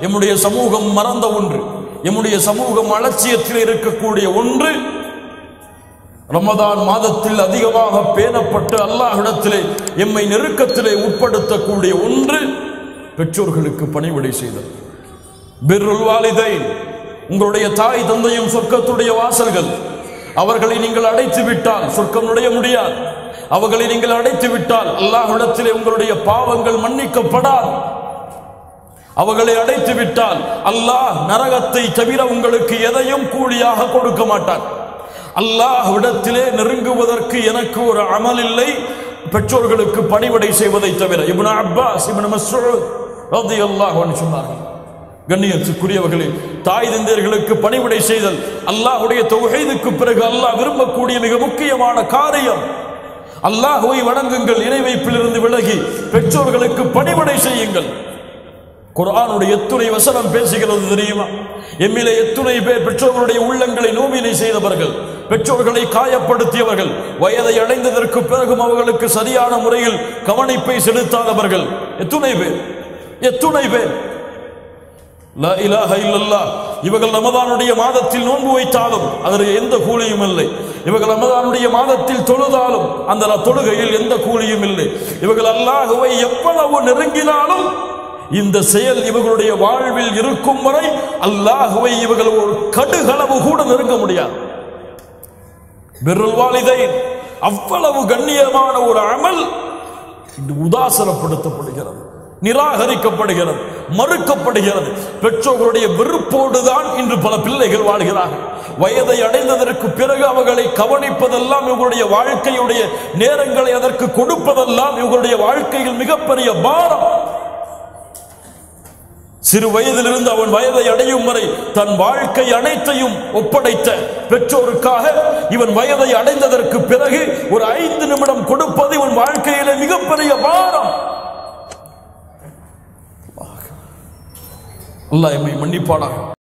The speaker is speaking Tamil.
எம்முடைய சமூகம் மறந்த ஒன்று. எம்முடைய சமூகம் அலட்சியத்தில் இருக்கக்கூடிய ஒன்று. ரமதான் மாதத்தில் அதிகமாக பேணப்பட்டு அல்லாஹிடத்திலே எம்மை நெருக்கத்திலே உட்படுத்தக்கூடிய ஒன்று பெற்றோர்களுக்கு பணிவிடை செய்தல். பிர்ருல் வாலிதை உங்களுடைய தாய் தந்தையும் சொர்க்கத்துடைய வாசல்கள். அவர்களை நீங்கள் அடைத்து விட்டால் சொர்க்கம் நுழைய முடியாது. அவர்களை நீங்கள் அடைத்து விட்டால் அல்லாஹிடத்திலே உங்களுடைய பாவங்கள் மன்னிக்கப்படாது. அவர்களை அடைத்து விட்டால் அல்லாஹ் நரகத்தை தவிர உங்களுக்கு எதையும் கூலியாக கொடுக்க மாட்டான். அல்லாஹ்விடத்திலே நெருங்குவதற்கு எனக்கு ஒரு அமல் இல்லை. பெற்றோர்களுக்கு பணிவடை செய்வதை தவிர. இப்னு அப்பாஸ் இப்னு மஸ்ரூத் ரலியல்லாஹு அன்ஹு சொன்னார்கள். கண்ணியத்துக்குரியவர்களே தாய் தந்தையர்களுக்கு பணிவிடை செய்தல் அல்லாஹுடைய தொகைதுக்கு பிறகு அல்லாஹ் விரும்பக்கூடிய மிக முக்கியமான காரியம். அல்லாஹுவை வணங்குங்கள் இணை வைப்பிலிருந்து விலகி பெற்றோர்களுக்கு பணிவிடை செய்யுங்கள். குரானுடைய எத்துணை வசனம் பேசுகிறது தெரியுமா? எம்மிலே எத்துணை பேர் பெற்றோர்களுடைய உள்ளங்களை நோவினை செய்தவர்கள் பெற்றோர்களை காயப்படுத்தியவர்கள் வயதை அடைந்ததற்கு பிறகும் அவர்களுக்கு சரியான முறையில் கவனிப்பை செலுத்தாதவர்கள். எத்துணை பேர் எத்துணை பேர். இவர்கள் ரமதானுடைய மாதத்தில் நோன்பு வைத்தாலும் அதற்கு எந்த கூலியும் இல்லை. இவர்கள் ரமதானுடைய மாதத்தில் தொழுதாலும் அந்த தொழுகையில் எந்த கூலியும் இல்லை. இவர்கள் அல்லாஹுவை எவ்வளவு நெருங்கினாலும் இந்த செயல் இவர்களுடைய வாழ்வில் இருக்கும் வரை அல்லாஹுவை இவர்கள் ஒரு கடுகளவு கூட நெருங்க முடியாது. பிர்ருல் வாலிதைன் அவ்வளவு கண்ணியமான ஒரு அமல் உதாசனப்படுத்தப்படுகிறது நிராகரிக்கப்படுகிறது மறுக்கப்படுகிறது. பெற்றோர்களுடைய வெறுப்போடுதான் இன்று பல பிள்ளைகள் வாழ்கிறார்கள். வயதை அடைந்ததற்கு பிறகு அவர்களை கவனிப்பதெல்லாம் இவர்களுடைய வாழ்க்கையுடைய நேரங்களை அதற்கு கொடுப்பதெல்லாம் இவர்களுடைய வாழ்க்கையில் மிகப்பெரிய பாரம். சிறு வயதிலிருந்து அவன் வயதை அடையும் வரை தன் வாழ்க்கை அனைத்தையும் ஒப்படைத்த பெற்றோருக்காக இவன் வயதை அடைந்ததற்கு பிறகு ஒரு ஐந்து நிமிடம் கொடுப்பது இவன் வாழ்க்கையில மிகப்பெரிய பாரம். அல்லாஹ் எம்மை மன்னிப்பானாக.